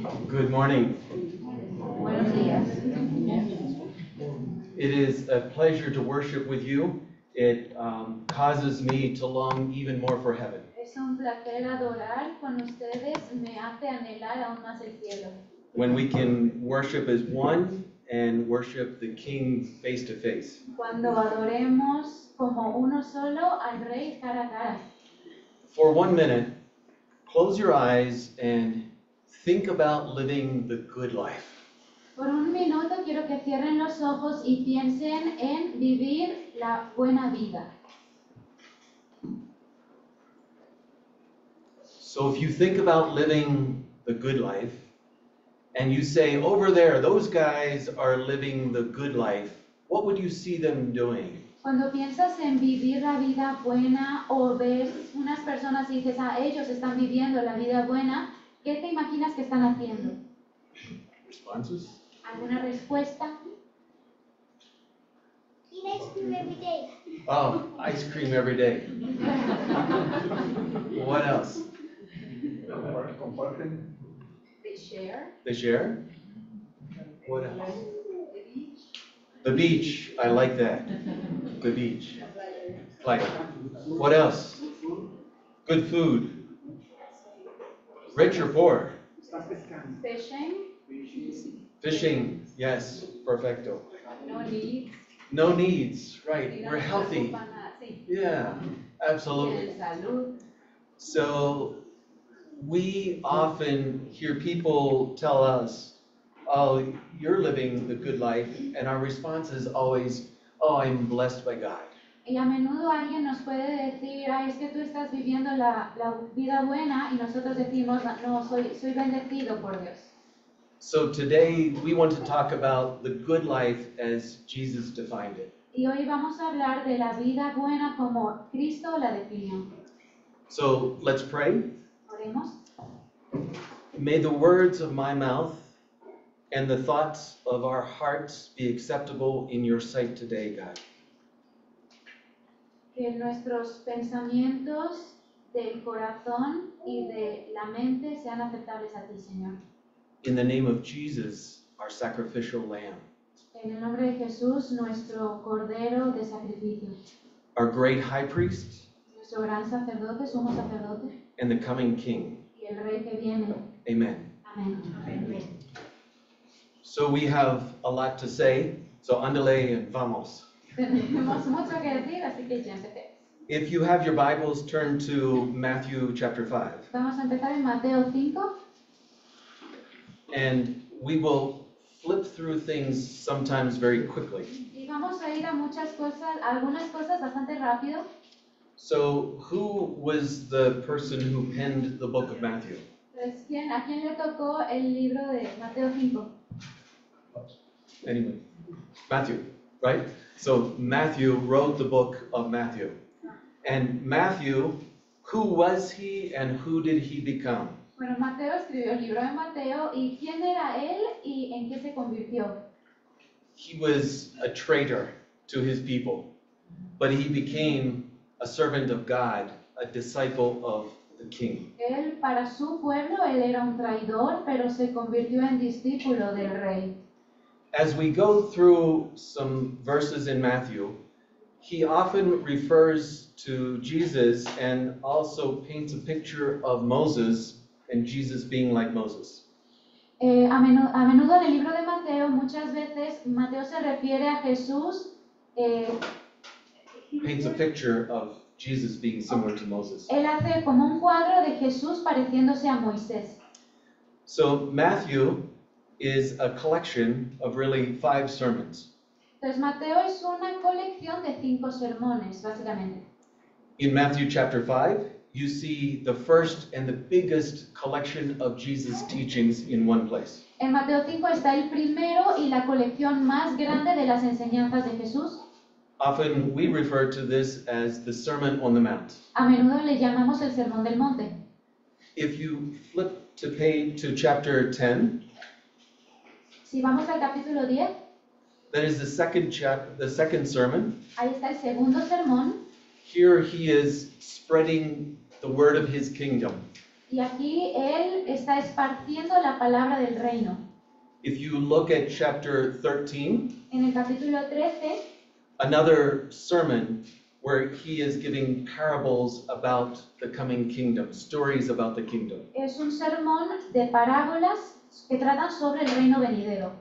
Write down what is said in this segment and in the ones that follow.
Good morning. Buenos días. It is a pleasure to worship with you. It um, causes me to long even more for heaven. Es un placer adorar con ustedes, me hace anhelar aún más el cielo. When we can worship as one and worship the King face to face. Cuando adoremos como uno solo al Rey cara a cara. For one minute, close your eyes and think about living the good life. Por un minuto quiero que cierren los ojos y piensen en vivir la buena vida. So if you think about living the good life, and you say, over there, those guys are living the good life, what would you see them doing? Cuando piensas en vivir la vida buena o ves unas personas y dices, ah, ellos están viviendo la vida buena, ¿qué te imaginas que están haciendo? Responses? ¿Alguna respuesta? Eat ice cream every day. Oh, ice cream every day. What else? Comparten. They share. They share? What else? The beach, I like that. The beach. Like, what else? Good food. Rich or poor? Fishing. Fishing, yes, perfecto. No needs. No needs, right, we're healthy. ah. Yeah, absolutely. So we often hear people tell us, oh, you're living the good life, and our response is always, oh, I'm blessed by God. Y a menudo alguien nos puede decir, ah, es que tú estás viviendo la, la vida buena y nosotros decimos, no, soy, soy bendecido por Dios. So today we want to talk about the good life as Jesus defined it. Y hoy vamos a hablar de la vida buena como Cristo la definió. So let's pray. Oremos. May the words of my mouth and the thoughts of our hearts be acceptable in your sight today, God. Que nuestros pensamientos del corazón y de la mente sean aceptables a ti, Señor. In the name of Jesus, our sacrificial lamb, En el nombre de Jesús, nuestro Cordero de sacrificio, our great high priest, nuestro gran sacerdote, sumo sacerdote and the coming King. y el Rey que viene. Amen. Amén. So we have a lot to say, so andale and vamos. Tenemos mucho que decir, así que ya. If you have your Bibles, turn to Matthew chapter 5, Vamos a empezar en Mateo 5 and we will flip through things sometimes very quickly. y vamos a ir a muchas cosas, algunas cosas bastante rápido. So, who was the person who penned the book of Matthew? Entonces, ¿quién, ¿a quién le tocó el libro de Mateo 5? Anyone? Matthew, right? So, Matthew wrote the book of Matthew. And Matthew, who was he and who did he become? Bueno, Mateo escribió el libro de Mateo y quién era él y en qué se convirtió. He was a traitor to his people, but he became a servant of God, a disciple of the king. Él, para su pueblo, él era un traidor, pero se convirtió en discípulo del rey. As we go through some verses in Matthew, he often refers to Jesus and also paints a picture of Moses and Jesus being like Moses. Eh, a, menu- a menudo en el libro de Mateo, muchas veces, Mateo se refiere a Jesús. eh, Paints a picture of Jesus being similar to Moses. él hace como un cuadro de Jesús pareciéndose a Moisés. So Matthew is a collection of really five sermons. Entonces, Mateo es una colección de cinco sermones, básicamente. In Matthew chapter 5, you see the first and the biggest collection of Jesus' teachings in one place. En Mateo 5 está el primero y la colección más grande de las enseñanzas de Jesús. Often we refer to this as the Sermon on the Mount. A menudo le llamamos el Sermón del Monte. If you flip to page to chapter 10, Si vamos al capítulo 10, that is the second chap the second sermon. ahí está el segundo sermón. Here he is spreading the word of his kingdom. Y aquí él está esparciendo la palabra del reino. If you look at chapter 13, En el capítulo 13 another sermon where he is giving parables about the coming kingdom, stories about the kingdom. es un sermón de parábolas que tratan sobre el reino venidero.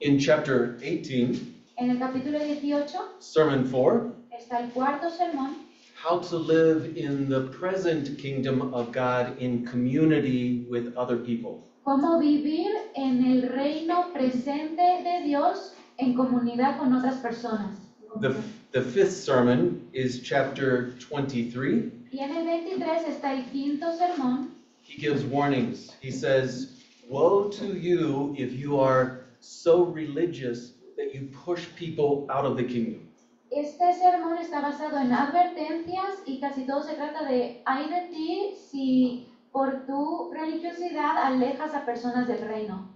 In chapter 18, En el capítulo 18 sermon 4, está el cuarto sermón, how to live in the present kingdom of God in community with other people. cómo vivir en el reino presente de Dios en comunidad con otras personas. The, the fifth sermon is chapter 23. Y en el 23 está el quinto sermón. He gives warnings. He says, Woe to you if you are so religious that you push people out of the kingdom. Este sermón está basado en advertencias y casi todo se trata de, ay de ti si por tu religiosidad alejas a personas del reino.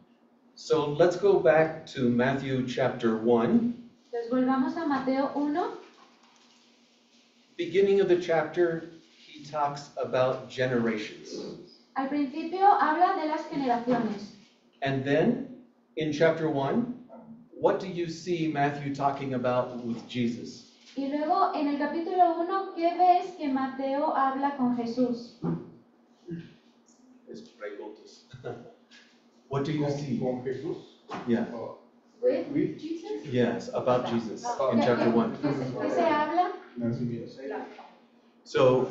So let's go back to Matthew chapter 1. Entonces volvamos a Mateo 1. Beginning of the chapter, he talks about generations. Al principio habla de las generaciones. And then in chapter 1, what do you see Matthew talking about with Jesus? Y luego en el capítulo 1, ¿qué ves que Mateo habla con Jesús? Es preguntas. What do you Con, see? con Jesús. Yeah. Oh, With with Jesus? Yes, about Jesus in ¿Qué- chapter qué- 1. ¿Qué se- qué se habla? nacimiento. So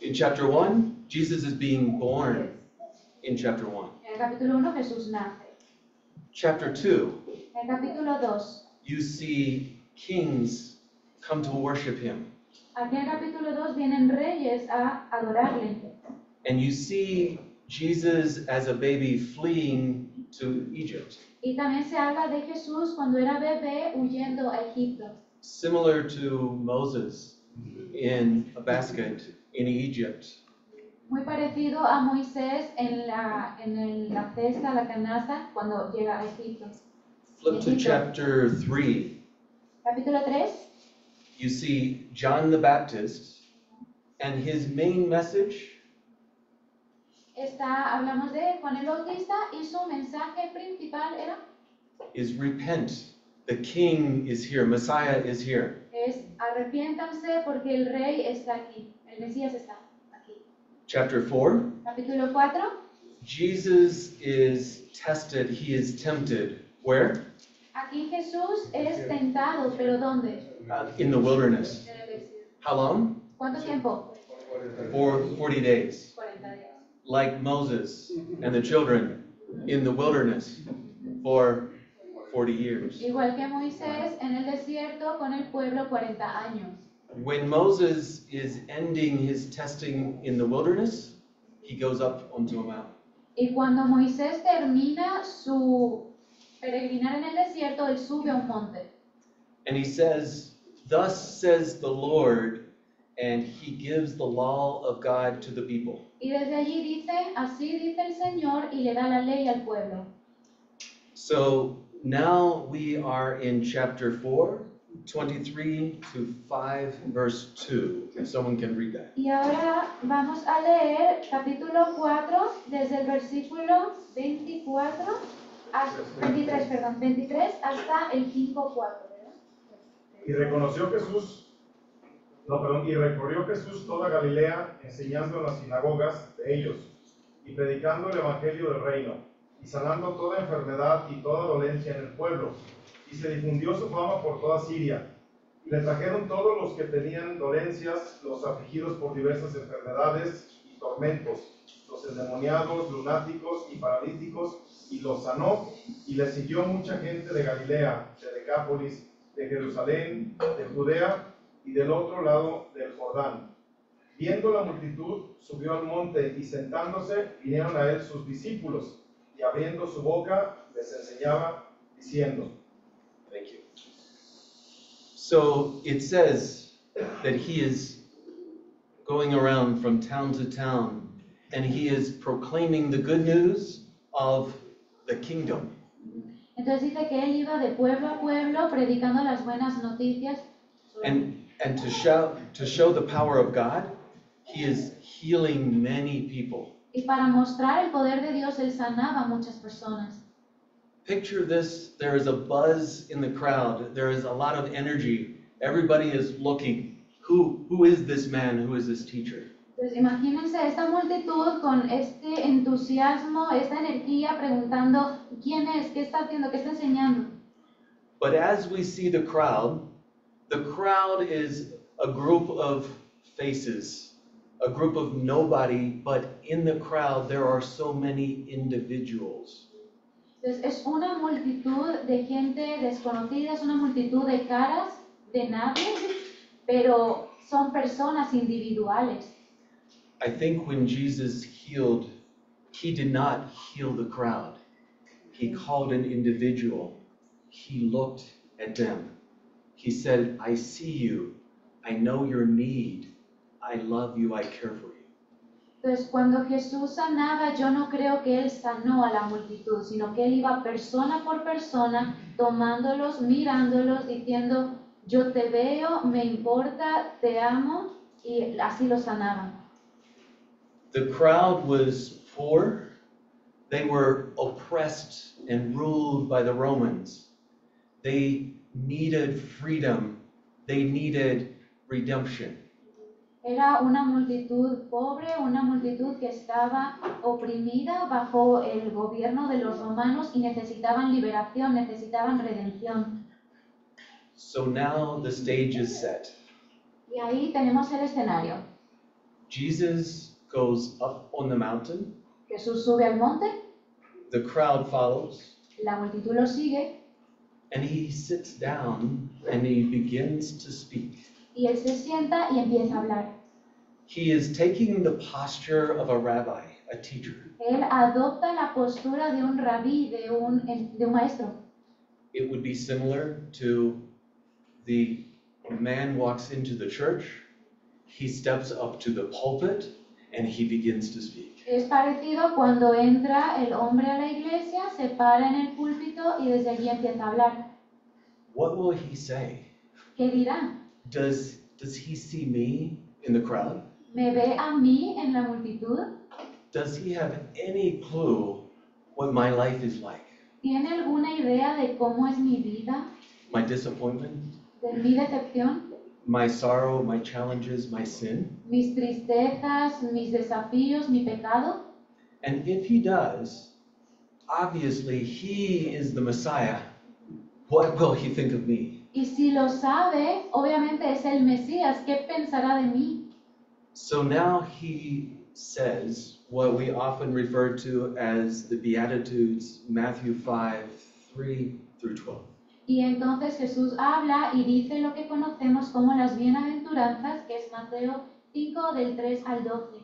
in chapter 1, Jesus is being born in chapter 1. En el capítulo 1 Jesús nace. Chapter 2, En el capítulo 2, you see kings come to worship him. aquí en el capítulo 2 vienen reyes a adorarle. And you see Jesus as a baby fleeing to Egypt, Y también se habla de Jesús cuando era bebé huyendo a Egipto. similar to Moses in a basket in Egypt. Muy parecido a Moisés en la, en el- la cesta, la canasta, cuando llega a Egipto. Flip to chapter 3. Capítulo 3, You see John the Baptist, and his main message está, hablamos de Juan el Bautista y su mensaje principal era, is repent. The king is here, Messiah is here. es arrepiéntanse porque el rey está aquí, el Mesías está. Chapter 4 Capítulo 4, Jesus is tested, he is tempted. Where? aquí Jesús es tentado, pero ¿dónde? Uh, in the wilderness. En el desierto. How long? ¿Cuánto tiempo? For 40 days. 40 días. Like Moses and the children in the wilderness for 40 years. Igual que Moisés en el desierto con el pueblo 40 años. When Moses is ending his testing in the wilderness, he goes up onto a mountain. Y cuando Moisés termina su peregrinar en el desierto, él sube a un monte. And he says, Thus says the Lord, and he gives the law of God to the people. Y desde allí dice, así dice el Señor, y le da la ley al pueblo. So now we are in chapter 4, 23 to 5, verse 2. If someone can read that. Y ahora vamos a leer capítulo 4, desde el versículo 24, hasta, 23, perdón, 23 hasta el 5, 4. Y reconoció Jesús, no, perdón, y recorrió Jesús toda Galilea, enseñando en las sinagogas de ellos, y predicando el evangelio del reino, y sanando toda enfermedad y toda dolencia en el pueblo. Y se difundió su fama por toda Siria. Y le trajeron todos los que tenían dolencias, los afligidos por diversas enfermedades y tormentos, los endemoniados, lunáticos y paralíticos, y los sanó. Y le siguió mucha gente de Galilea, de Decápolis, de Jerusalén, de Judea y del otro lado del Jordán. Viendo la multitud, subió al monte y sentándose, vinieron a él sus discípulos, y abriendo su boca, les enseñaba, diciendo. So it says that he is going around from town to town and he is proclaiming the good news of the kingdom. Entonces dice que él iba de pueblo a pueblo predicando las buenas noticias. And, and to show, to show the power of God, he is healing many people. Y para mostrar el poder de Dios, Él sanaba a muchas personas. Picture this there is a buzz in the crowd, there is a lot of energy. Everybody is looking. Who, who is this man? Who is this teacher? Entonces, imagínense esta multitud con este entusiasmo, esta energía, preguntando quién es, qué está haciendo, qué está enseñando. But as we see the crowd, the crowd is a group of faces, a group of nobody, but in the crowd there are so many individuals. Entonces, es una multitud de gente desconocida, es una multitud de caras, de nadie, pero son personas individuales. I think when Jesus healed, he did not heal the crowd. He called an individual. He looked at them. He said, I see you. I know your need. I love you. I care for you. Entonces, cuando Jesús sanaba, yo no creo que Él sanó a la multitud, sino que Él iba persona por persona, tomándolos, mirándolos, diciendo, yo te veo, me importa, te amo, y así los sanaba. The crowd was poor. They were oppressed and ruled by the Romans. They needed freedom. They needed redemption. Era una multitud pobre, una multitud que estaba oprimida bajo el gobierno de los romanos y necesitaban liberación, necesitaban redención. So now the stage is set. Y ahí tenemos el escenario. Jesus goes up on the mountain. Jesús sube al monte, The crowd follows. la multitud lo sigue And he sits down and he begins to speak. Y él se sienta y empieza a hablar. He is taking the posture of a rabbi, a teacher. Él adopta la postura de un rabí, de un, de un maestro. It would be similar to the man walks into the church, he steps up to the pulpit, and he begins to speak. Es parecido cuando entra el hombre a la iglesia, se para en el púlpito y desde allí empieza a hablar. What will he say? ¿Qué dirá? Does, does he see me in the crowd? ¿Me ve a mí en la multitud? Does he have any clue what my life is like? ¿Tiene alguna idea de cómo es mi vida, My disappointment, de mi decepción, my sorrow, my challenges, my sin? mis tristezas, mis desafíos, mi pecado? And if he does, obviously he is the Messiah. What will he think of me? Y si lo sabe, obviamente es el Mesías, ¿qué pensará de mí? So now he says what we often refer to as the Beatitudes, Matthew 5 3 through 12. Y entonces Jesús habla y dice lo que conocemos como las bienaventuranzas, que es Mateo 5 del 3 al 12.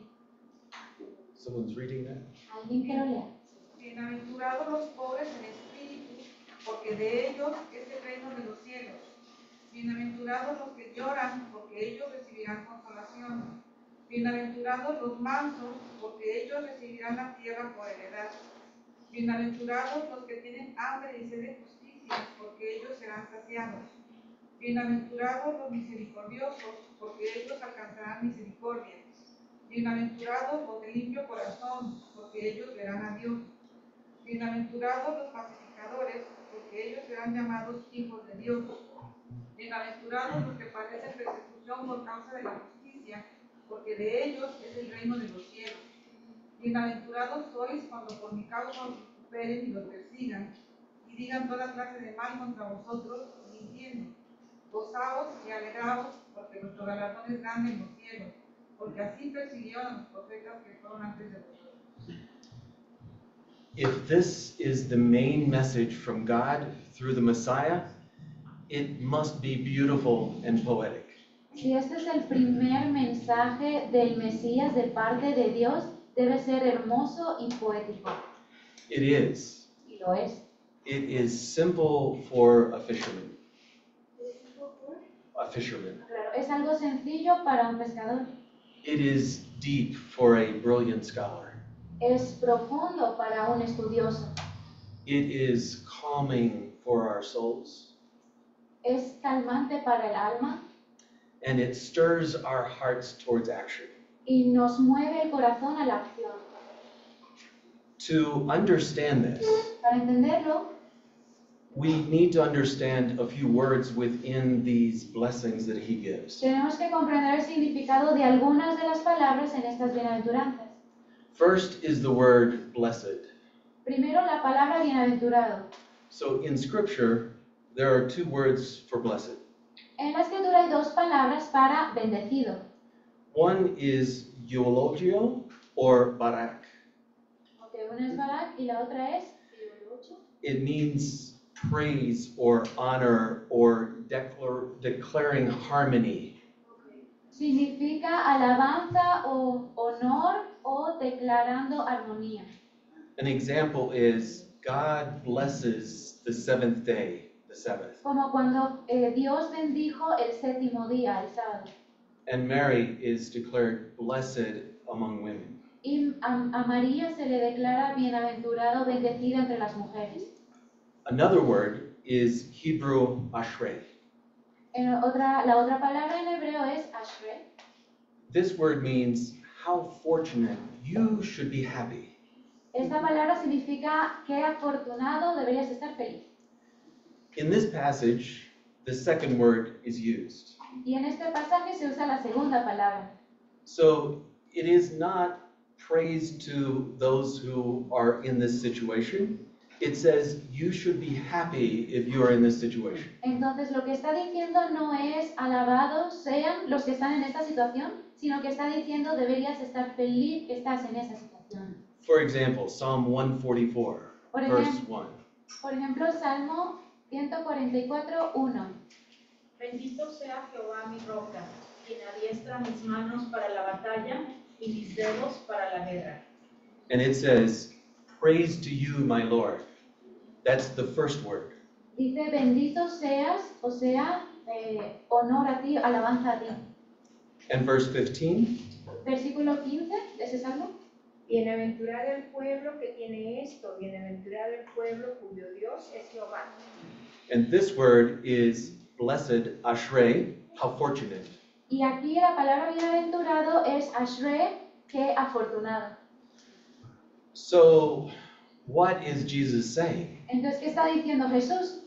Someone's reading that? ¿Alguien que lo lea? Bienaventurados los pobres en espíritu, porque de ellos es el reino de los cielos. Bienaventurados los que lloran, porque ellos recibirán consolación. Bienaventurados los mansos, porque ellos recibirán la tierra por heredad. Bienaventurados los que tienen hambre y sed de justicia, porque ellos serán saciados. Bienaventurados los misericordiosos, porque ellos alcanzarán misericordia. Bienaventurados los de limpio corazón, porque ellos verán a Dios. Bienaventurados los pacificadores, porque ellos serán llamados hijos de Dios. Bienaventurados los que padecen persecución por causa de la justicia, porque de ellos es el reino de los cielos. Bienaventurados sois cuando por mi causa os superen y los persigan, y digan toda clase de mal contra vosotros, mintiendo. Gozaos y alegraos, porque vuestro galardón es grande en los cielos, porque así persiguieron a los profetas que fueron antes de vosotros. If this is the main message from God through the Messiah, it must be beautiful and poetic. Si este es el primer mensaje del Mesías de parte de Dios, debe ser hermoso y poético. It is. Y lo es. It is simple for a fisherman. A fisherman. Claro, es algo sencillo para un pescador. It is deep for a brilliant scholar. Es profundo para un estudioso. It is calming for our souls. Es calmante para el alma And it stirs our hearts towards action. y nos mueve el corazón a la acción. To understand this, Para entenderlo, we need to understand a few words within these blessings that he gives. tenemos que comprender el significado de algunas de las palabras en estas bienaventuranzas. First is the word blessed. Primero, la palabra bienaventurado. So in scripture, there are two words for blessed. En la escritura hay dos palabras para bendecido. One is eulogio or barak. Ok, una es Barak y la otra es It means praise or honor or declar- declaring harmony. Okay. Significa alabanza o honor o declarando armonía. An example is God blesses the seventh day, the Sabbath. Como cuando eh, Dios bendijo el séptimo día, el sábado. And Mary is declared blessed among women. Y a, a María se le declara bienaventurado, bendecida entre las mujeres. Another word is Hebrew ashrei. En otra, la otra palabra en hebreo es ashrei. This word means how fortunate you should be happy. Esta palabra significa que afortunado deberías estar feliz. In this passage, the second word is used. Y en este pasaje se usa la segunda palabra. So it is not praise to those who are in this situation. It says you should be happy if you are in this situation. Entonces lo que está diciendo no es alabados sean los que están en esta situación, sino que está diciendo deberías estar feliz que estás en esa situación. For example, Psalm 144, Por verse ejemplo, 1. por ejemplo Salmo 144, 1. Bendito sea Jehová mi roca, quien adiestra mis manos para la batalla y mis dedos para la guerra. And it says, Praise to you, my Lord. That's the first word. Dice, bendito seas, o sea, eh, honor a ti, alabanza a ti. And verse 15, Versículo 15 de ese salmo. Bienaventurado el pueblo que tiene esto, bienaventurado el pueblo cuyo Dios es Jehová. and this word is blessed, ashrei, how fortunate. Y aquí la palabra bienaventurado es ashrei, que afortunado. So, what is Jesus saying? Entonces, ¿qué está diciendo Jesús?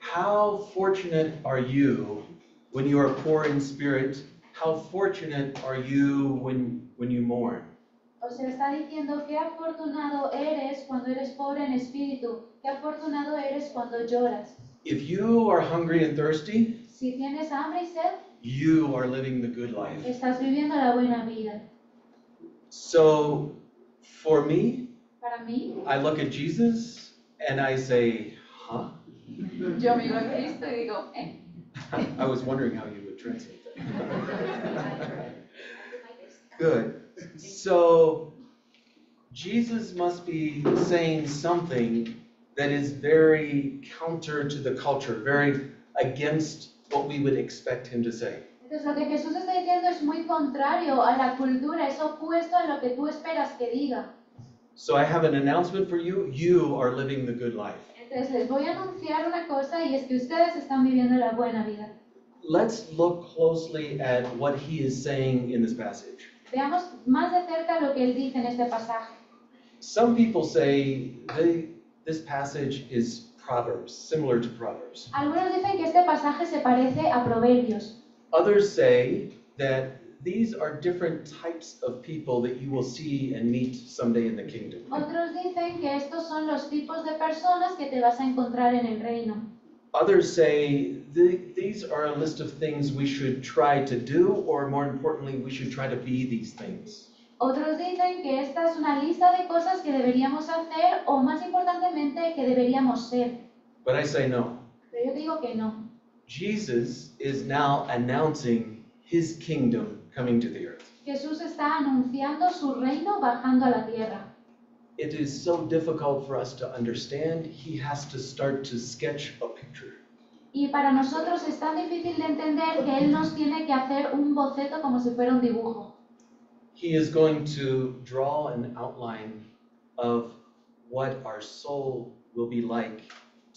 How fortunate are you when you are poor in spirit? How fortunate are you when, when you mourn? O sea, está diciendo qué afortunado eres cuando eres pobre en espíritu, qué afortunado eres cuando lloras. If you are hungry and thirsty, Si tienes hambre y sed, you are living the good life. estás viviendo la buena vida. So, for me, Para mí, I look at Jesus and I say, huh? yo miro a Cristo y digo, ¿eh? I was wondering how you would translate that. Good. So, Jesus must be saying something that is very counter to the culture, very against what we would expect him to say. Entonces lo que Jesús está diciendo es muy contrario a la cultura, es opuesto a lo que tú esperas que diga. So, I have an announcement for you. You are living the good life. Entonces les voy a anunciar una cosa y es que ustedes están viviendo la buena vida. Let's look closely at what he is saying in this passage. Veamos más de cerca lo que él dice en este pasaje. Some people say they, this passage is Proverbs, similar to Proverbs. Algunos dicen que este pasaje se parece a Proverbios. Others say that these are different types of people that you will see and meet someday in the kingdom. Otros dicen que estos son los tipos de personas que te vas a encontrar en el reino. Others say th- these are a list of things we should try to do, or more importantly, we should try to be these things. Otros dicen que esta es una lista de cosas que deberíamos hacer o más importantemente que deberíamos ser. But I say no. Pero yo digo que no. Jesus is now announcing his kingdom coming to the earth. Jesús está anunciando su reino bajando a la tierra. It is so difficult for us to understand. He has to start to sketch a picture. Y para nosotros es tan difícil de entender que Él nos tiene que hacer un boceto como si fuera un dibujo. He is going to draw an outline of what our soul will be like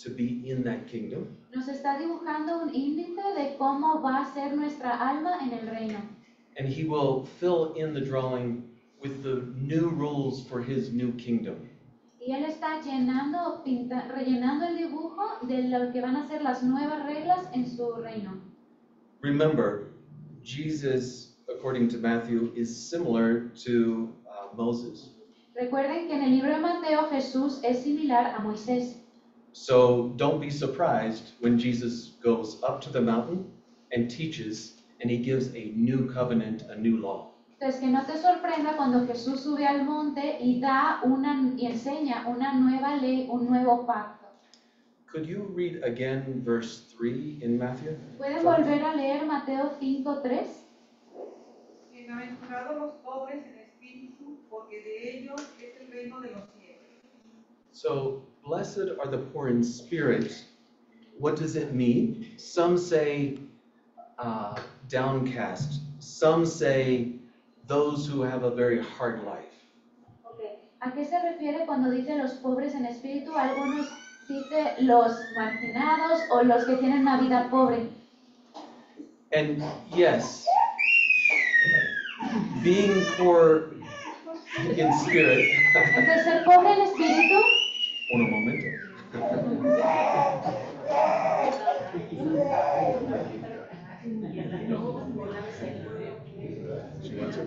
to be in that kingdom. Nos está dibujando un índice de cómo va a ser nuestra alma en el reino. And he will fill in the drawing with the new rules for his new kingdom. Y él está llenando, pinta- rellenando el dibujo de lo que van a ser las nuevas reglas en su reino. Remember, Jesus, according to Matthew, is similar to uh, Moses. Recuerden que en el libro de Mateo Jesús es similar a Moisés. So don't be surprised when Jesus goes up to the mountain and teaches, and he gives a new covenant, a new law. Entonces que no te sorprenda cuando Jesús sube al monte y da una y enseña una nueva ley, un nuevo pacto. Could you read again verse 3 in Matthew? ¿Pueden volver a leer Mateo 5:3? Bienaventurados los pobres en espíritu, porque de ellos es el reino de los cielos. So, blessed are the poor in spirit. What does it mean? Some say uh, downcast, some say those who have a very hard life. ¿A qué se refiere cuando dice los pobres en espíritu? Algunos dice los marginados o los que tienen una vida pobre. And yes, being poor in spirit. Entonces ser pobre en espíritu Un momento.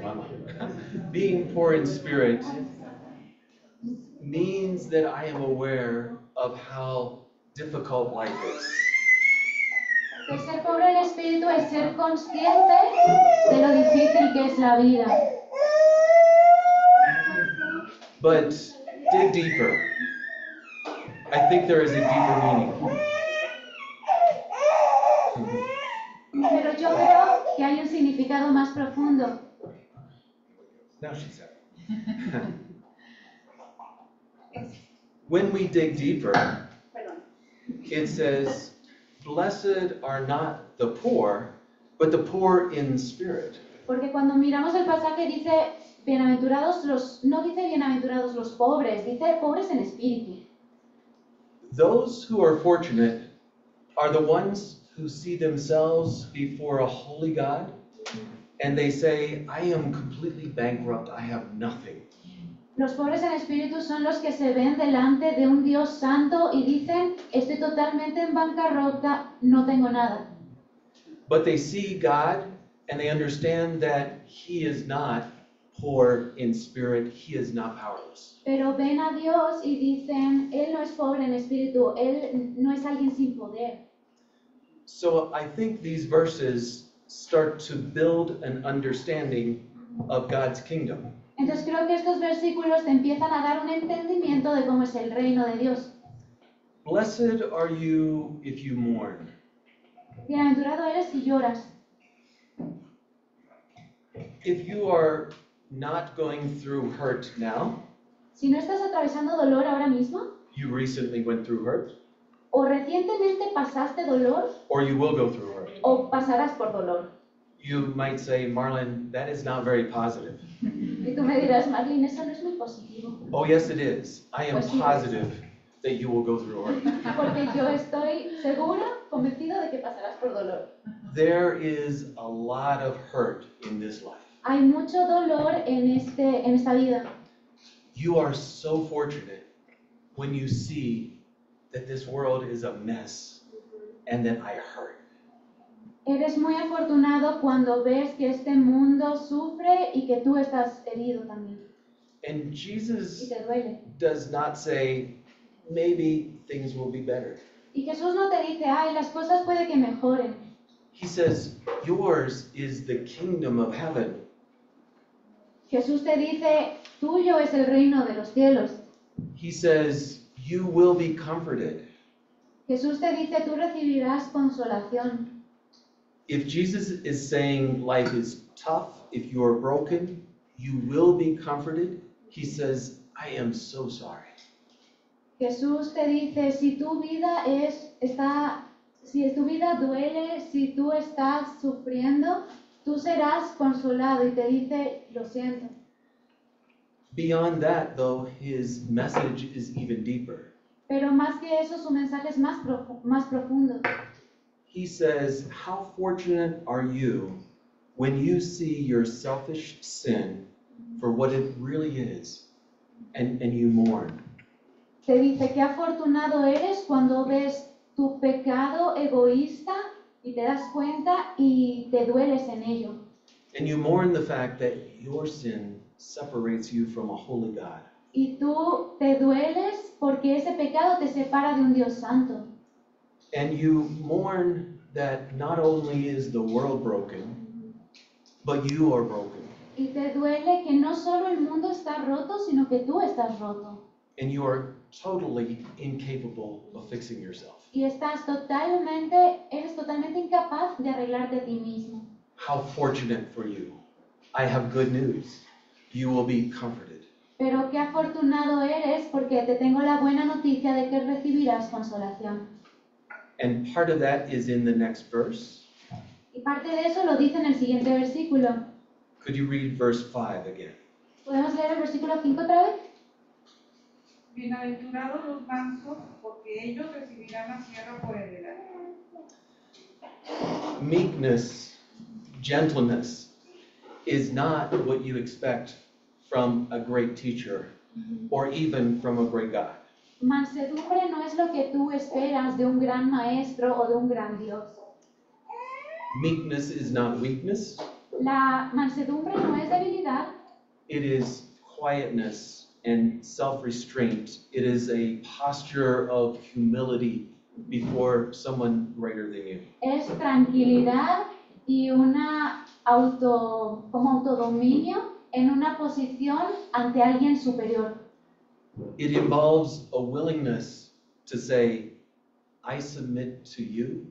mama. Being poor in spirit means that I am aware of how difficult life is. Que ser pobre en espíritu es ser consciente de lo difícil que es la vida. But dig deeper. I think there is a deeper meaning. Pero yo creo que hay un significado más profundo. Now she's happy. when we dig deeper, it says, Blessed are not the poor, but the poor in spirit. Porque cuando miramos el pasaje dice, bienaventurados los, no dice bienaventurados los pobres, dice pobres en espíritu. Those who are fortunate are the ones who see themselves before a holy God and they say, I am completely bankrupt, I have nothing. Los pobres en espíritu son los que se ven delante de un Dios santo y dicen, estoy totalmente en bancarrota, no tengo nada. But they see God and they understand that He is not poor in spirit, He is not powerless. Pero ven a Dios y dicen, Él no es pobre en espíritu, Él no es alguien sin poder. So I think these verses start to build an understanding of God's kingdom. Entonces creo que estos versículos te empiezan a dar un entendimiento de cómo es el reino de Dios. Blessed are you if you mourn. Bienaventurado eres si lloras. If you are not going through hurt now, Si no estás atravesando dolor ahora mismo, you recently went through hurt, o recientemente pasaste dolor, or you will go through hurt. o pasarás por dolor. You might say, Marlon, that is not very positive. Y tú me dirás, Marlene, eso no es muy positivo. Oh, yes, it is. I am Pues sí. positive that you will go through hurt. Porque yo estoy segura, convencido de que pasarás por dolor. There is a lot of hurt in this life. Hay mucho dolor en, este, en esta vida. You are so fortunate when you see that this world is a mess and that I hurt. Eres muy afortunado cuando ves que este mundo sufre y que tú estás herido también. And Y Jesus does not say, maybe things will be better. Y Jesús no te dice, ay, las cosas puede que mejoren. He says, yours is the kingdom of heaven. Jesús te dice, tuyo es el reino de los cielos. He says, you will be comforted. Jesús te dice, tú recibirás consolación. If Jesus is saying life is tough, if you are broken, you will be comforted, he says, I am so sorry. Jesús te dice, si tu vida es, está, si tu vida duele, si tú estás sufriendo, tú serás consolado y te dice, lo siento. Beyond that, though, his message is even deeper. Pero más que eso, su mensaje es más, más profundo. He says, How fortunate are you when you see your selfish sin for what it really is and, and you mourn. Te dice que afortunado eres cuando ves tu pecado egoísta y te das cuenta y te dueles en ello. And you mourn the fact that your sin separates you from a holy God. Y tú te dueles porque ese pecado te separa de un Dios santo. And you mourn that not only is the world broken, but you are broken. Y te duele que no solo el mundo está roto, sino que tú estás roto. And you are totally incapable of fixing yourself. Y estás totalmente, eres totalmente incapaz de arreglarte a ti mismo. How fortunate for you. I have good news. You will be comforted. Pero qué afortunado eres porque te tengo la buena noticia de que recibirás consolación. And part of that is in the next verse. Y parte de eso lo dice en el siguiente versículo. Could you read verse 5 again? ¿Podemos leer el versículo 5 otra vez? Bienaventurados los mansos, porque ellos recibirán la tierra por heredad. Meekness, gentleness is not what you expect from a great teacher mm-hmm. or even from a great God. Mansedumbre no es lo que tú esperas de un gran maestro o de un gran Dios. Meekness is not weakness, La mansedumbre no es debilidad, it is quietness and self restraint. It is a posture of humility before someone greater than you. es tranquilidad y una auto, como autodominio en una posición ante alguien superior. It involves a willingness to say, I submit to you.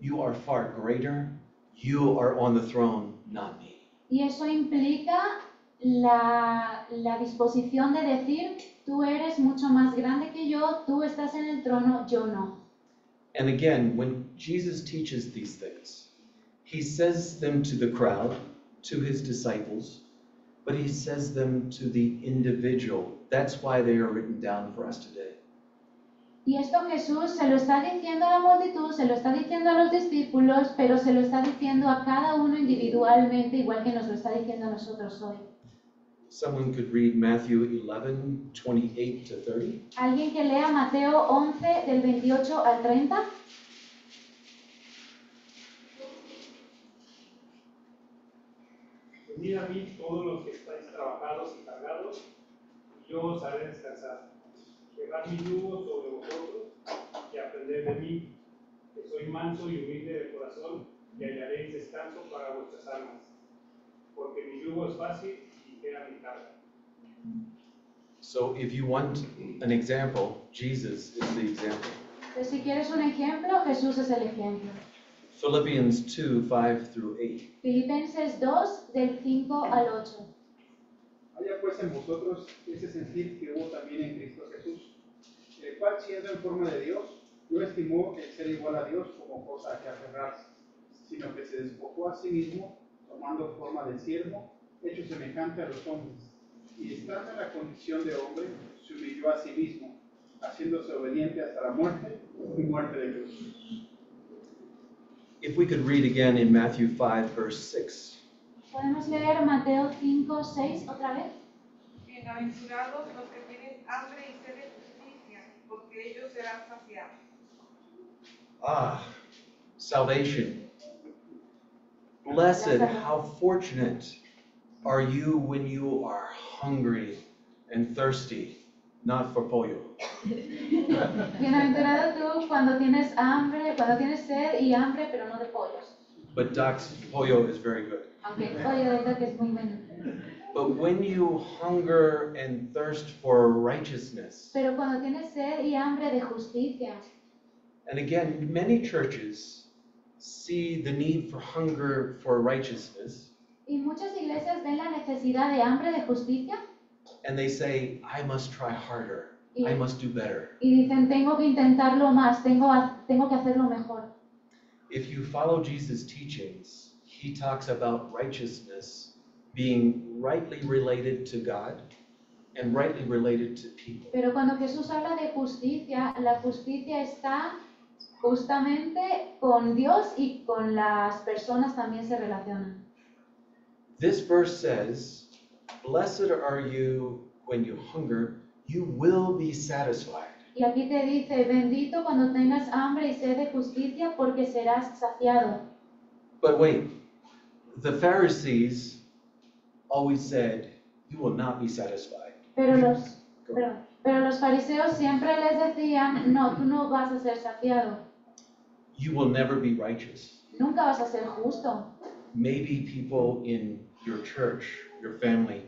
You are far greater. You are on the throne, not me. Y eso implica la, la disposición de decir, tú eres mucho más grande que yo, tú estás en el trono, yo no. And again, when Jesus teaches these things, he says them to the crowd, to his disciples, but he says them to the individual. That's why they are written down for us today. Y esto Jesús se lo está diciendo a la multitud, se lo está diciendo a los discípulos, pero se lo está diciendo a cada uno individualmente, igual que nos lo está diciendo a nosotros hoy. Someone could read Matthew 11, 28 to 30. ¿Alguien que lea Mateo 11 del 28 al 30? Venid a mí todos los que estáis trabajados y cargados, y yo os haré descansar. Llevad mi yugo sobre vosotros y aprended de mí, que soy manso y humilde de corazón, y hallaréis descanso para vuestras almas. Porque mi yugo es fácil y ligera mi carga. So if you want an example, Jesus is the example. Pues si quieres un ejemplo, Jesús es el ejemplo. Philippians 2, 5 through 8. Filipenses 2 del 5 al 8. Haya pues en vosotros ese sentir que hubo también en Cristo Jesús, el cual siendo en forma de Dios, no estimó el ser igual a Dios como cosa a que aferrarse, sino que se despojó a sí mismo, tomando forma de siervo, hecho semejante a los hombres, y estando en la condición de hombre, se humilló a sí mismo, haciéndose obediente hasta la muerte y muerte de cruz. If we could read again in Matthew 5, verse 6. ¿Podemos leer Mateo 5, 6 otra vez? Bienaventurados los que tienen hambre y sed de justicia, porque ellos serán saciados. Ah, salvation. Blessed, how fortunate are you when you are hungry and thirsty, not for pollo. Bienaventurado tú cuando tienes hambre, cuando tienes sed y hambre, pero no de pollos. But Doc's pollo is very good. Aunque el pollo de que es muy bueno. But when you hunger and thirst for righteousness, Pero cuando tienes sed y hambre de justicia, and again, many churches see the need for hunger for righteousness, y muchas iglesias ven la necesidad de hambre de justicia and they say, I must try harder, I y, must do better. y dicen, tengo que intentarlo más, tengo, a- tengo que hacerlo mejor. If you follow Jesus' teachings, he talks about righteousness being rightly related to God and rightly related to people. Pero cuando Jesús habla de justicia, la justicia está justamente con Dios y con las personas también se relacionan. This verse says, Blessed are you when you hunger, you will be satisfied. Y aquí te dice, bendito cuando tengas hambre y sed de justicia, porque serás saciado. But wait, the Pharisees always said, You will not be satisfied. Pero los, perdón, pero los fariseos siempre les decían, no, tú no vas a ser saciado, You will never be righteous. nunca vas a ser justo. Maybe people in your church, your family,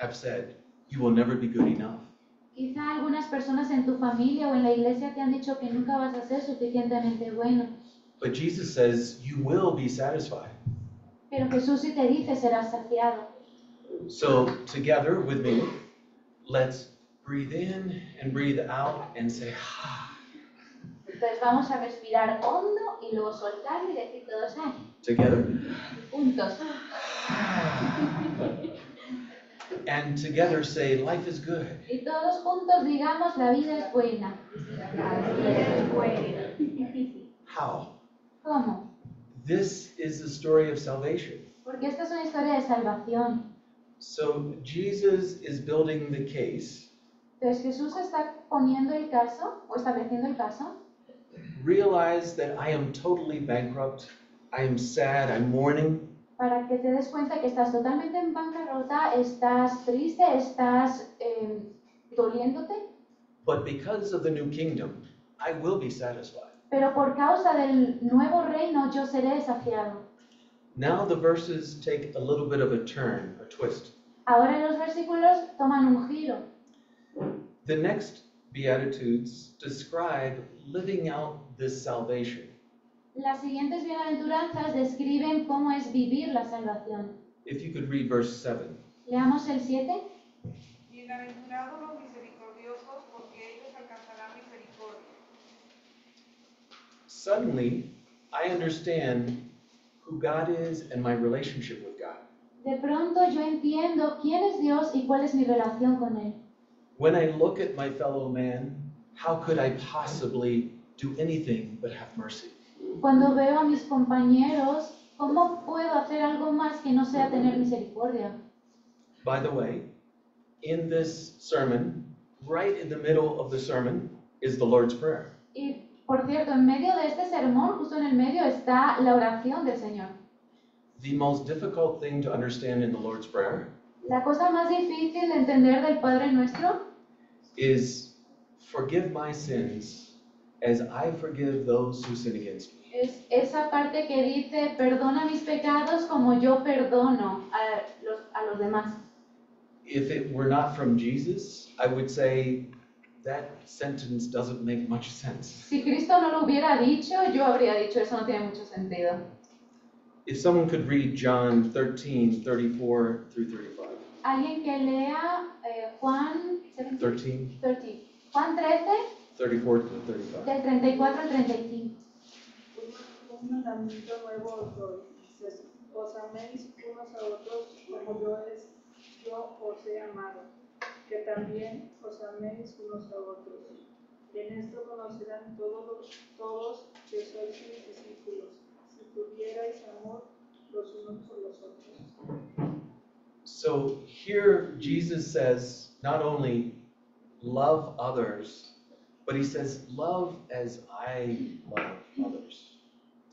have said, You will never be good enough. Quizá algunas personas en tu familia o en la iglesia te han dicho que nunca vas a ser suficientemente bueno, But Jesus says, You will be satisfied. pero Jesús sí te dice serás saciado. So, together with me, let's breathe in and breathe out and say, Ah. Entonces vamos a respirar hondo y luego soltar y decir todos, ay, Together. juntos. And together say, Life is good. Y todos juntos digamos, la vida es buena. How? ¿Cómo? This is the story of salvation. Porque esta es una historia de salvación. So, Jesus is building the case. Entonces Jesús está poniendo el caso o estableciendo el caso. Realize that I am totally bankrupt. I am sad. I'm mourning. Para que te des cuenta que estás totalmente en bancarrota, estás triste, estás eh, doliéndote, But because of the new kingdom, I will be satisfied. pero por causa del nuevo reino yo seré saciado. Now the verses take a little bit of a turn, a twist. Ahora los versículos toman un giro. The next Beatitudes describe living out this salvation. Las siguientes bienaventuranzas describen cómo es vivir la salvación. If you could read verse 7. Leamos el 7. Bienaventurados los misericordiosos, porque ellos alcanzarán misericordia. Suddenly, I understand who God is and my relationship with God. De pronto yo entiendo quién es Dios y cuál es mi relación con Él. When I look at my fellow man, how could I possibly do anything but have mercy? Cuando veo a mis compañeros, ¿cómo puedo hacer algo más que no sea tener misericordia? By the way, in this sermon, right in the middle of the sermon, is the Lord's Prayer. Y por cierto, en medio de este sermón, justo en el medio, está la oración del Señor. The most difficult thing to understand in the Lord's Prayer La cosa más difícil de entender del Padre Nuestro is forgive my sins as I forgive those who sin against me. Es esa parte que dice, perdona mis pecados como yo perdono a los, a los demás. If it were not from Jesus, I would say that sentence doesn't make much sense. Si Cristo no lo hubiera dicho, yo habría dicho, eso no tiene mucho sentido. If someone could read John 13, 34 through 35. Alguien que lea eh, Juan 13, 13, Juan 13, 34 to 35. del 34 al 35. Un mandamiento nuevo os doy, os améis unos a otros como yo, yo os he amado, que también os améis unos a otros. En esto conocerán todos, todos que sois mis discípulos, si tuvierais amor los unos por los otros. So here Jesus says not only love others, but he says love as I love others.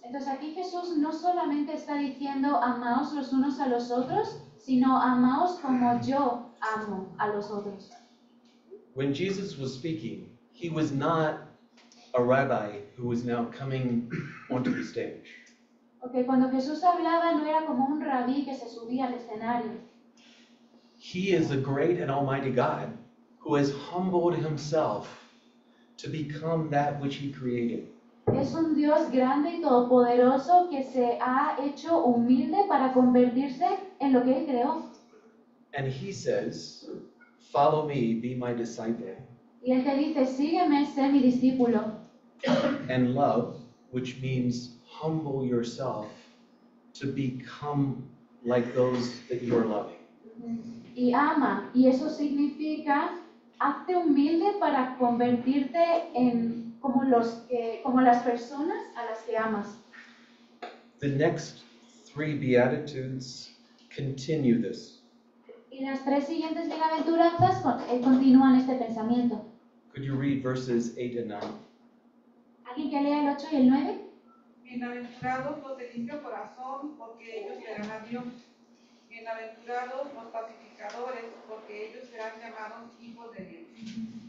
Entonces aquí Jesús no solamente está diciendo amaos los unos a los otros, sino amaos como yo amo a los otros. When Jesus was speaking, he was not a rabbi who was now coming onto the stage. Porque cuando Jesús hablaba no era como un rabí que se subía al escenario. He is a great and almighty God who has humbled himself to become that which he created. Es un Dios grande y todopoderoso que se ha hecho humilde para convertirse en lo que Él creó. And he says, Follow me, be my disciple. Y Él te dice, sígueme, sé mi discípulo. And love, which means humble yourself to become like those that you are loving. Y ama, y eso significa, hazte humilde para convertirte en como, los que, como las personas a las que amas. The next three Beatitudes continue this. Y las tres siguientes bienaventuranzas eh, continúan este pensamiento. Could you read verses 8 and 9? ¿Alguien que lea el 8 y el 9? Bienaventurados los de limpio corazón, porque ellos verán a Dios. Bienaventurados los pacificadores, porque ellos serán llamados hijos de Dios.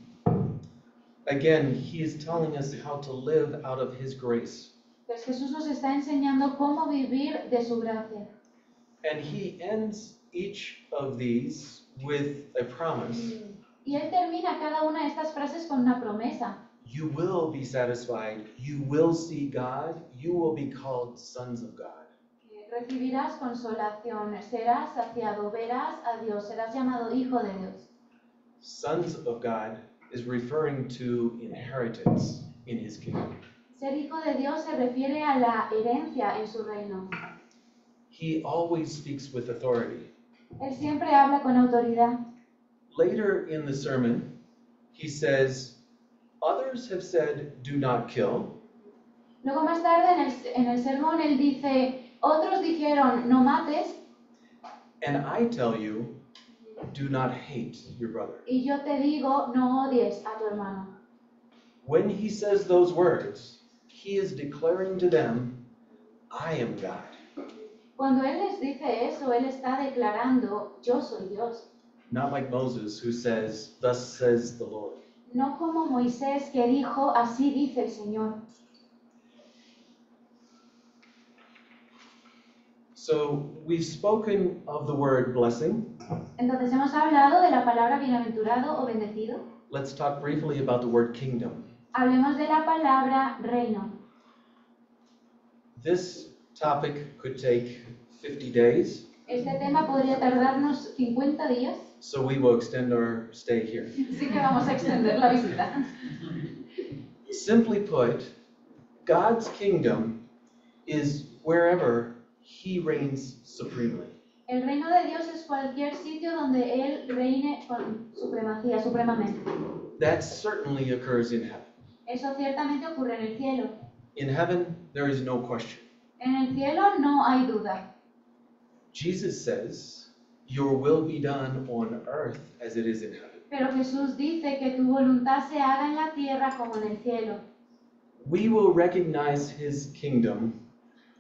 Again, he is telling us how to live out of his grace. Pues Jesús nos está enseñando cómo vivir de su gracia. And he ends each of these with a promise. Y él termina cada una de estas frases con una promesa. You will be satisfied. You will see God. You will be called sons of God. Recibirás consolación, serás saciado, verás a Dios, serás llamado hijo de Dios. Sons of God is referring to inheritance in his kingdom. Ser hijo de Dios se refiere a la herencia en su reino. He always speaks with authority. Él siempre habla con autoridad. Later in the sermon, he says, Others have said, Do not kill. Luego más tarde en el, en el sermón él dice, otros dijeron, no mates, And I tell you, do not hate your brother. y yo te digo, no odies a tu hermano. When he says those words, he is declaring to them, I am God. Cuando él les dice eso, él está declarando, yo soy Dios. Not like Moses, who says, Thus says the Lord. No como Moisés que dijo, así dice el Señor. So we've spoken of the word blessing. Entonces hemos hablado de la palabra bienaventurado o bendecido. Let's talk briefly about the word kingdom. Hablemos de la palabra reino. This topic could take 50 days, Este tema podría tardarnos 50 días, so we will extend our stay here. así que vamos a extender la visita. Simply put, God's kingdom is wherever He reigns supremely. El reino de Dios es cualquier sitio donde Él reine con supremacía, supremamente. That certainly occurs in heaven. Eso ciertamente ocurre en el cielo. In heaven, there is no question. En el cielo no hay duda. Jesus says, Your will be done on earth as it is in heaven. Pero Jesús dice que tu voluntad se haga en la tierra como en el cielo. We will recognize His kingdom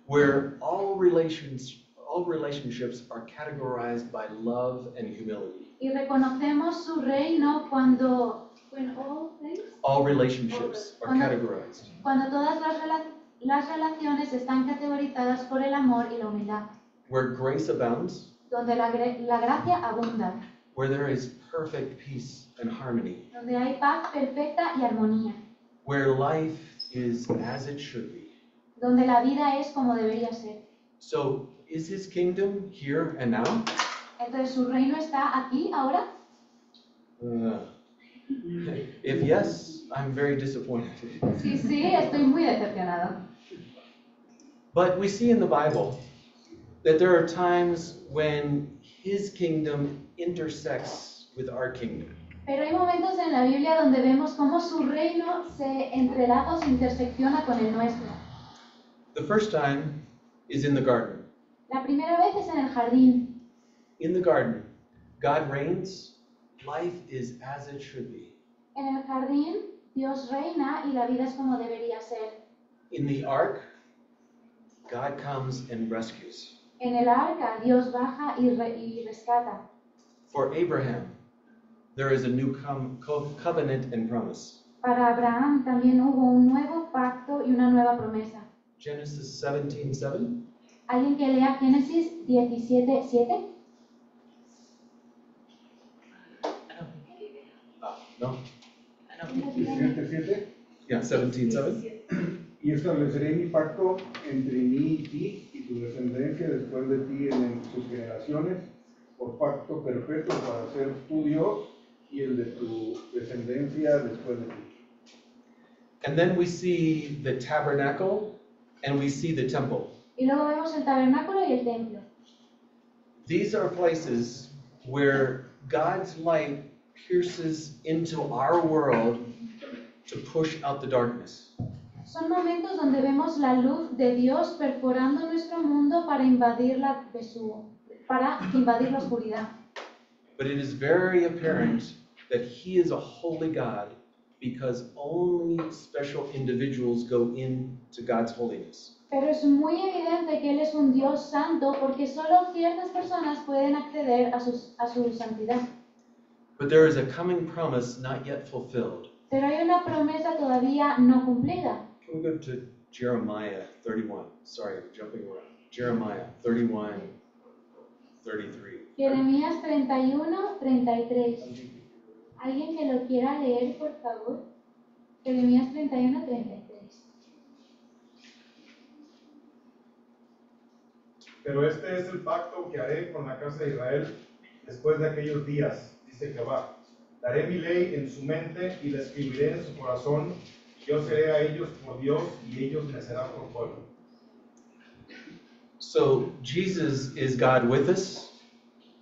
where all relations, all relationships are categorized by love and humility. Y reconocemos su reino cuando, when all things- All relationships are Cuando- categorized. cuando todas las, rela- las relaciones están categorizadas por el amor y la humildad, Where grace abounds, donde la, la gracia abunda, where there is perfect peace and harmony, donde hay paz perfecta y armonía, where life is as it should be. Donde la vida es como debería ser. So, is his kingdom here and now? Entonces, ¿su reino está aquí ahora? Uh, if yes, I'm very disappointed. Sí, sí, estoy muy decepcionado. But we see in the Bible that there are times when his kingdom intersects with our kingdom. Pero hay momentos en la Biblia donde vemos cómo su reino se entrelaza o se intersecciona con el nuestro. The first time is in the garden. La primera vez es en el jardín. In the garden, God reigns, life is as it should be. En el jardín, Dios reina y la vida es como debería ser. In the ark, God comes and rescues. En el arca, Dios baja y, re- y rescata. For Abraham, there is a new co- covenant and promise. Para Abraham también hubo un nuevo pacto y una nueva promesa. Genesis 17 7. ¿Alguien que lea Génesis 17, 7? Ah, no? 17:7 Yeah, 17 7. Y estableceré mi pacto entre mí y ti y tu descendencia después de ti en, en sus generaciones, por pacto perpetuo para ser tu Dios y el de tu descendencia después de ti. And then we see the tabernacle and we see the temple. Y luego vemos el tabernáculo y el templo. These are places where God's light pierces into our world to push out the darkness. Son momentos donde vemos la luz de Dios perforando nuestro mundo para invadir la para invadir la oscuridad. But it is very apparent that he is a holy God because only special individuals go into God's holiness. Pero es muy evidente que Él es un Dios santo porque solo ciertas personas pueden acceder a, sus- a su santidad. But there is a coming promise not yet fulfilled. Pero hay una promesa todavía no cumplida. Can we go to Jeremiah 31? Sorry, I'm jumping around. Jeremiah 31, 33. Jeremías 31, 33. ¿Alguien que lo quiera leer, por favor? Jeremías 31, 33. Pero este es el pacto que haré con la casa de Israel después de aquellos días, dice Jehová. Daré mi ley en su mente y la escribiré en su corazón. Yo seré a ellos por Dios y ellos me serán por pueblo. So Jesus is God with us.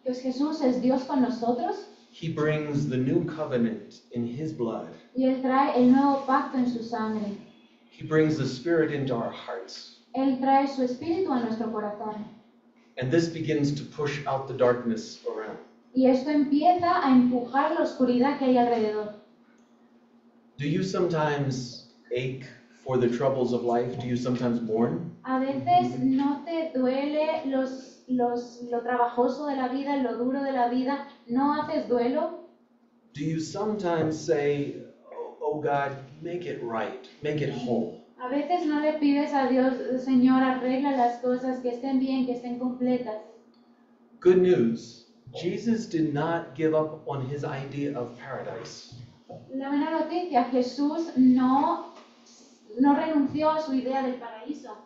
Pues Jesús es Dios con nosotros He brings the new covenant in his blood. y Él trae el nuevo pacto en su sangre. He brings the Spirit into our hearts. Él trae su espíritu a nuestro corazón. And this begins to push out the darkness around. Y esto empieza a empujar la oscuridad que hay alrededor. Do you sometimes ache for the troubles of life? Do you sometimes mourn? A veces no te duele los, los, lo trabajoso de la vida, lo duro de la vida, no haces duelo. Do you sometimes say, oh, oh God, make it right, make it whole? A veces no le pides a Dios, Señor, arregla las cosas, que estén bien, que estén completas. Good news Jesus did not give up on his idea of paradise. La buena noticia, Jesús no, no renunció a su idea del paraíso.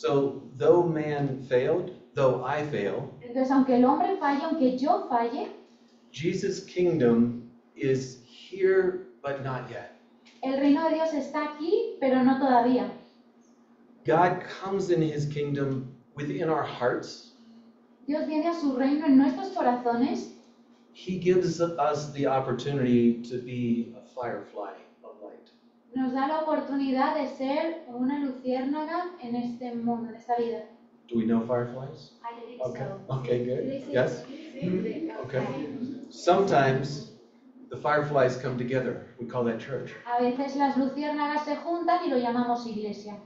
So, though man failed, though I fail, Entonces, aunque el hombre falle, aunque yo falle, Jesus' kingdom is here, but not yet. el reino de Dios está aquí, pero no todavía. God comes in his kingdom within our hearts. Dios viene a su reino en nuestros corazones He gives us the opportunity to be a firefly. Nos da la oportunidad de ser una luciérnaga en este mundo, en esta vida. Do we know fireflies? I believe Okay, so. okay, good. Yes? Sí. Okay. Sometimes the fireflies come together. We call that church. A veces las luciérnagas se juntan y lo llamamos iglesia.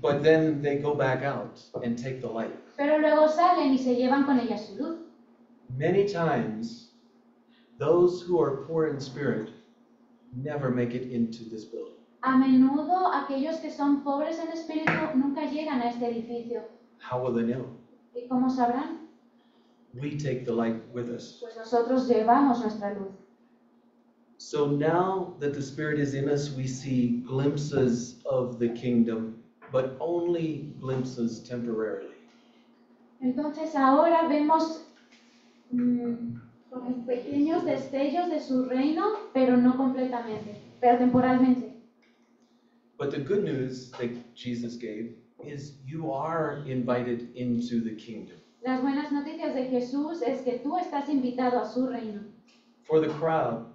But then they go back out and take the light. Pero luego salen y se llevan con ellas su luz. Many times, those who are poor in spirit never make it into this building. A menudo aquellos que son pobres en espíritu nunca llegan a este edificio. How will they know? ¿Y cómo sabrán? We take the light with us. Pues nosotros llevamos nuestra luz. So now that the Spirit is in us, we see glimpses of the kingdom, but only glimpses temporarily. Entonces ahora vemos mm, como pequeños destellos de su reino, pero no completamente, pero temporalmente. But the good news that Jesus gave is you are invited into the kingdom. Las buenas noticias de Jesús es que tú estás invitado a su reino. For the crowd,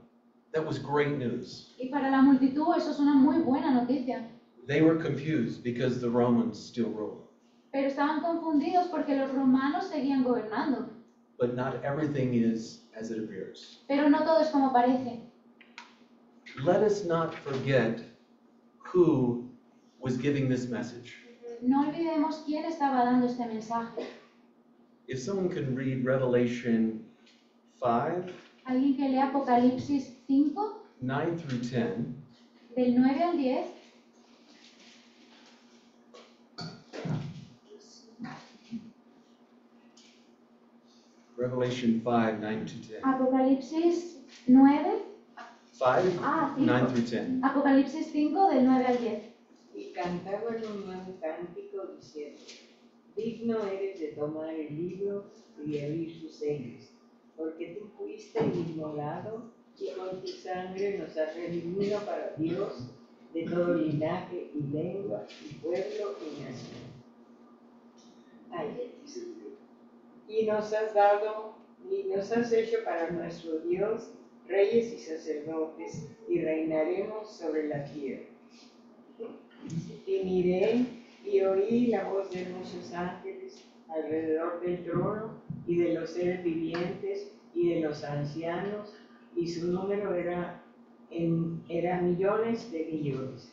that was great news. Y para la multitud eso es una muy buena noticia. They were confused because the Romans still rule. Pero estaban confundidos porque los romanos seguían gobernando. But not everything is as it appears. Pero no todo es como parece. Let us not forget who was giving this message. No olvidemos quién estaba dando este mensaje. If someone can read Revelation 5, Alguien que lee Apocalipsis 5, 9 through 10, del 9 al 10. Revelation 5, 9 to 10. Apocalipsis 9. 5, Ah, 5. 9 through 10. Apocalipsis 5, del 9 al 10. y cantaban un nuevo cántico diciendo, digno eres de tomar el libro y de abrir sus sellos, porque tú fuiste inmolado y con tu sangre nos has redimido para Dios de todo linaje y lengua y pueblo y nación. Ay, y nos has dado y nos has hecho para nuestro Dios reyes y sacerdotes y reinaremos sobre la tierra. Y miré y oí la voz de muchos ángeles alrededor del trono y de los seres vivientes y de los ancianos, y su número era, en, millones de millones,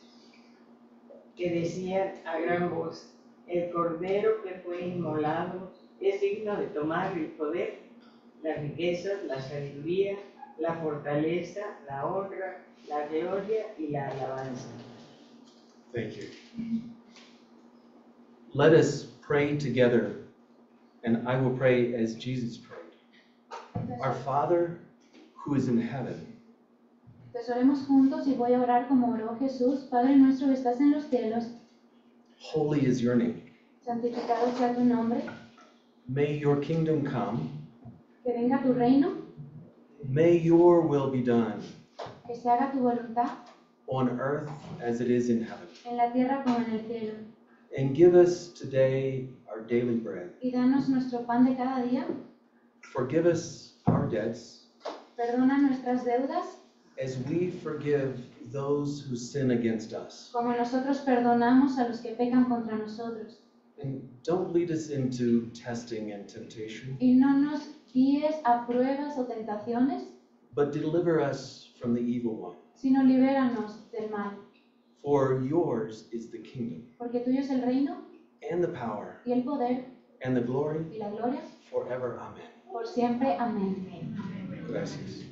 que decían a gran voz, el cordero que fue inmolado es digno de tomar el poder, las riquezas, la sabiduría, la fortaleza, la honra, la gloria y la alabanza. Thank you. Let us pray together, and I will pray as Jesus prayed. Our Father who is in heaven, Entonces oremos juntos y voy a orar como oró Jesús. Padre nuestro que estás en los cielos, holy is your name. santificado sea tu nombre, May your kingdom come. que venga tu reino, May your will be done que se haga tu voluntad on earth as it is in heaven. en la tierra como en el cielo. And give us today our daily bread. Y danos nuestro pan de cada día, Forgive us our debts perdona nuestras deudas as we forgive those who sin against us. como nosotros perdonamos a los que pecan contra nosotros. And don't lead us into testing and temptation, Y no nos guíes a pruebas o tentaciones, but deliver us from the evil one. sino libéranos del mal. For yours is the kingdom Porque tuyo es el reino and the power y el poder and the glory y la gloria forever. Amen. por siempre. Amén. Gracias.